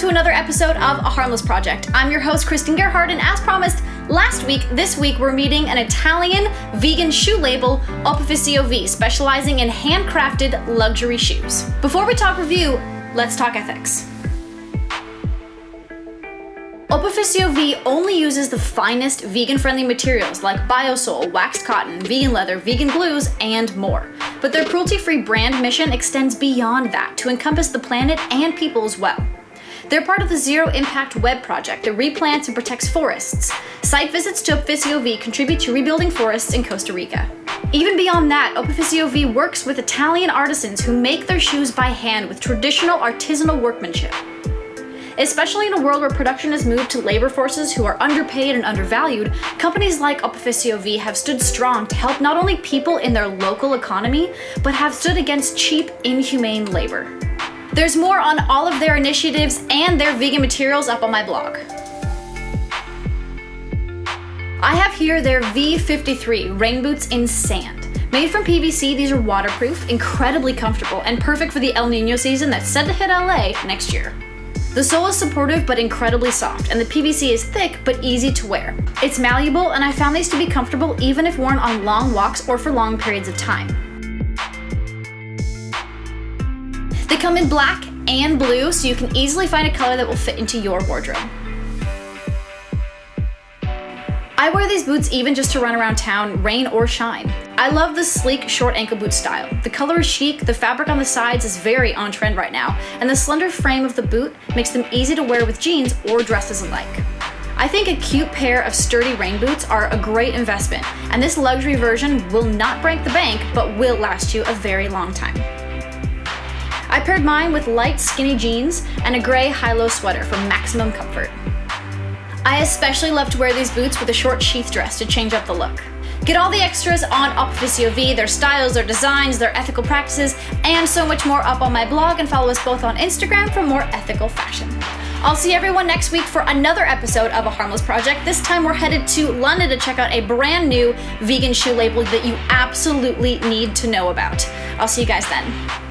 another episode of A Harmless Project. I'm your host, Christen Gerhart, and as promised, last week, this week, we're meeting an Italian vegan shoe label, Opificio V, specializing in handcrafted luxury shoes. Before we talk review, let's talk ethics. Opificio V only uses the finest vegan-friendly materials like biosole, waxed cotton, vegan leather, vegan glues, and more. But their cruelty-free brand mission extends beyond that to encompass the planet and people as well. They're part of the Zero Impact Web project that replants and protects forests. Site visits to Opificio V contribute to rebuilding forests in Costa Rica. Even beyond that, Opificio V works with Italian artisans who make their shoes by hand with traditional artisanal workmanship. Especially in a world where production has moved to labor forces who are underpaid and undervalued, companies like Opificio V have stood strong to help not only people in their local economy, but have stood against cheap, inhumane labor. There's more on all of their initiatives and their vegan materials up on my blog. I have here their V53 rain boots in sand. Made from PVC, these are waterproof, incredibly comfortable, and perfect for the El Nino season that's set to hit LA next year. The sole is supportive but incredibly soft, and the PVC is thick but easy to wear. It's malleable, and I found these to be comfortable even if worn on long walks or for long periods of time. Come in black and blue, so you can easily find a color that will fit into your wardrobe. I wear these boots even just to run around town, rain or shine. I love the sleek short ankle boot style. The color is chic, the fabric on the sides is very on trend right now, and the slender frame of the boot makes them easy to wear with jeans or dresses alike. I think a cute pair of sturdy rain boots are a great investment, and this luxury version will not break the bank, but will last you a very long time. I paired mine with light skinny jeans and a gray high-low sweater for maximum comfort. I especially love to wear these boots with a short sheath dress to change up the look. Get all the extras on Opificio V, their styles, their designs, their ethical practices, and so much more up on my blog and follow us both on Instagram for more ethical fashion. I'll see everyone next week for another episode of A Harmless Project. This time we're headed to London to check out a brand new vegan shoe label that you absolutely need to know about. I'll see you guys then.